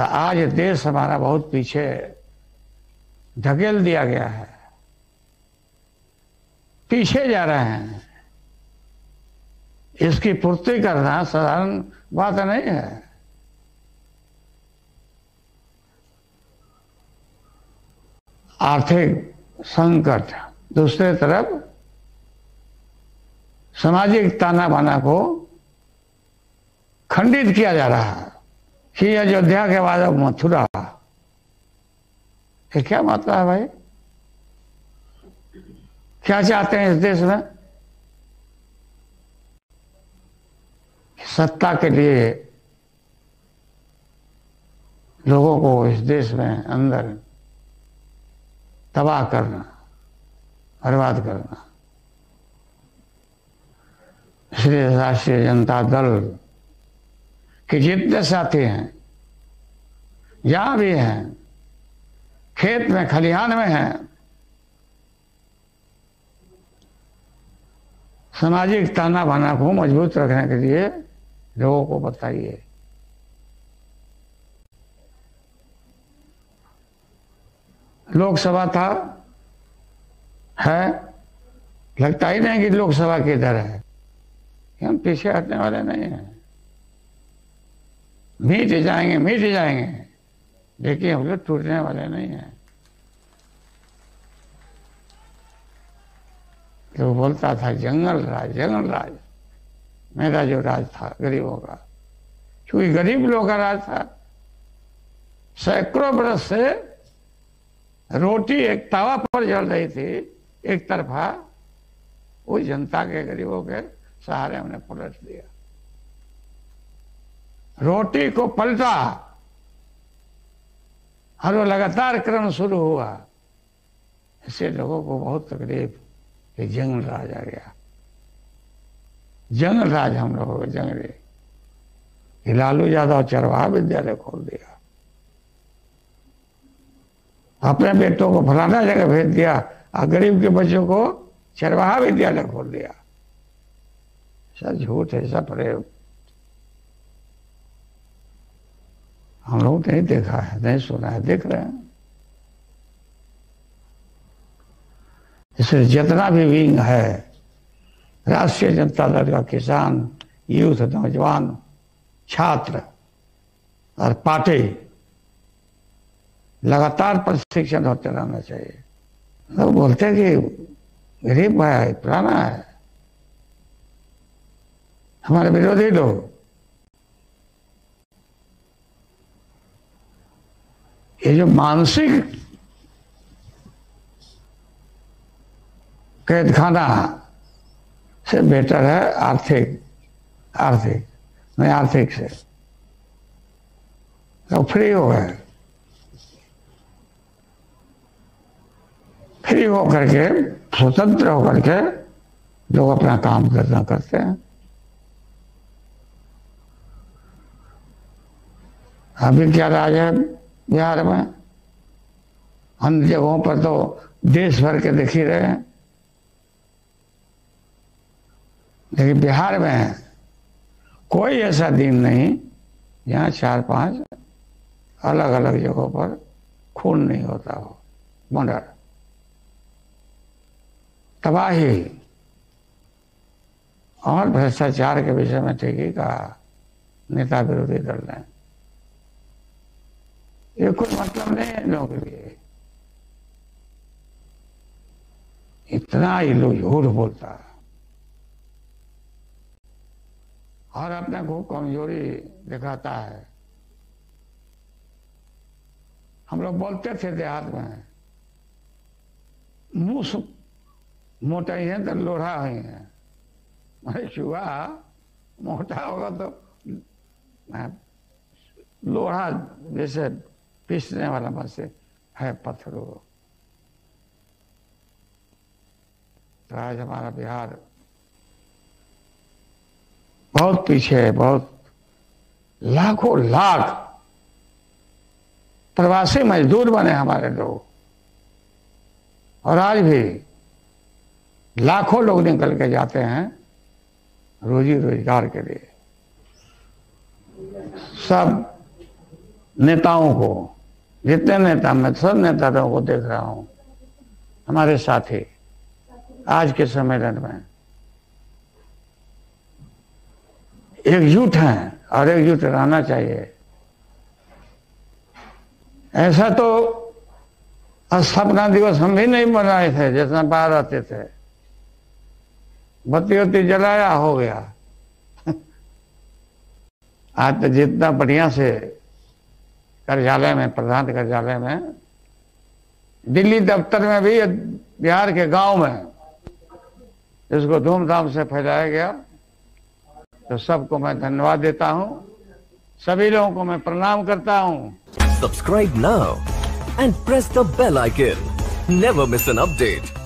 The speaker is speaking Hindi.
तो आज देश हमारा बहुत पीछे धकेल दिया गया है। पीछे जा रहे हैं। इसकी पूर्ति करना साधारण बात नहीं है। आर्थिक संकट दूसरे तरफ़ सामाजिक ताना बाना को खंडित किया जा रहा है। कि अयोध्या के बाद अब मथुरा ये क्या मतलब है भाई? क्या चाहते हैं इस देश में? सत्ता के लिए लोगों को इस देश में अंदर तबाह करना, बर्बाद करना। इसलिए राष्ट्रीय जनता दल के जितने साथी हैं जहाँ भी हैं, खेत में, खलिहान में हैं, सामाजिक ताना बाना को मज़बूत रखने के लिए लोगों को बताइए। लोकसभा था, है, लगता ही नहीं कि लोकसभा किधर है। हम पीछे हटने वाले नहीं हैं। मीट जाएँगे मीट जाएँगे। देखिए, हम लोग टूटने वाले नहीं हैं। तो बोलता था, जंगल राज जंगल राज। मेरा जो राज था, गरीबों का। क्योंकि गरीब लोगों का राज था। सैकड़ों बरस से रोटी एक तवा पर जल रही थी, एक तरफा। वो जनता के गरीबों के सहारे हमने पलट दिया। रोटी को पलटा। और वो लगातार क्रम शुरू हुआ। इससे लोगों को बहुत तकलीफ़ कि जंगल राज आ गया। जंगल राज हम लोगों को जंगली। लालू यादव चरवाहा विद्यालय खोल दिया। अपने बेटों को फलाना जगह भेज दिया। और गरीब के बच्चों को चरवाहा विद्यालय खोल दिया। सब झूठ है सब प्रयोग। हम लोग नहीं देखा है, नहीं सुना है, देख रहे हैं। इसलिए जितना भी विंग है, राष्ट्रीय जनता दल का किसान यूथ नौजवान, छात्र और पार्टी, लगातार प्रशिक्षण होते रहना चाहिए। लोग बोलते हैं कि गरीब है, पुराना है। हमारे विरोधी लोग ये जो मानसिक कैद खाना से बेटर है आर्थिक आर्थिक, नहीं, आर्थिक से। तो फ्री हो गए। फ्री होकर के स्वतंत्र होकर के लोग अपना काम करना करते हैं। अभी क्या राज है? बिहार में हम जगहों पर तो देश भर के देख ही रहे हैं। लेकिन बिहार में कोई ऐसा दिन नहीं, यहाँ चार पाँच अलग अलग जगहों पर खून नहीं होता हो। मर्डर तबाही। और भ्रष्टाचार के विषय में ठीक ही कहा। नेता विरोधी दल ने। ये कोई मतलब नहीं है लोगों इतना ही लोग झूठ बोलता है। और अपने को कमज़ोरी दिखाता है। हम लोग बोलते थे देहात में, मुँह मोटा ही है तो लोढ़ा ही है। मैंने चूहा मोटा होगा तो लोढ़ा जैसे पीसने वाला बस है पत्थरों। तो आज हमारा बिहार बहुत पीछे है, बहुत लाखों लाख प्रवासी मजदूर बने हमारे लोग। और आज भी लाखों लोग निकल के जाते हैं रोजी रोज़गार के लिए। सब नेताओं को जितने नेता, मैं सब नेताओं को देख रहा हूँ, हमारे साथी, आज के सम्मेलन में। एकजुट हैं और एकजुट रहना चाहिए। ऐसा तो स्थापना दिवस हम भी नहीं मनाए थे जितना बाहर आते थे। बत्ती वत्ती जलाया हो गया। आज तो जितना बढ़िया से कार्यालय में, प्रधान कार्यालय में। दिल्ली दफ्तर में भी, बिहार के गाँव में। इसको धूमधाम से फैलाया गया तो सबको मैं धन्यवाद देता हूँ। सभी लोगों को मैं प्रणाम करता हूँ। Subscribe now and press the bell icon never miss an update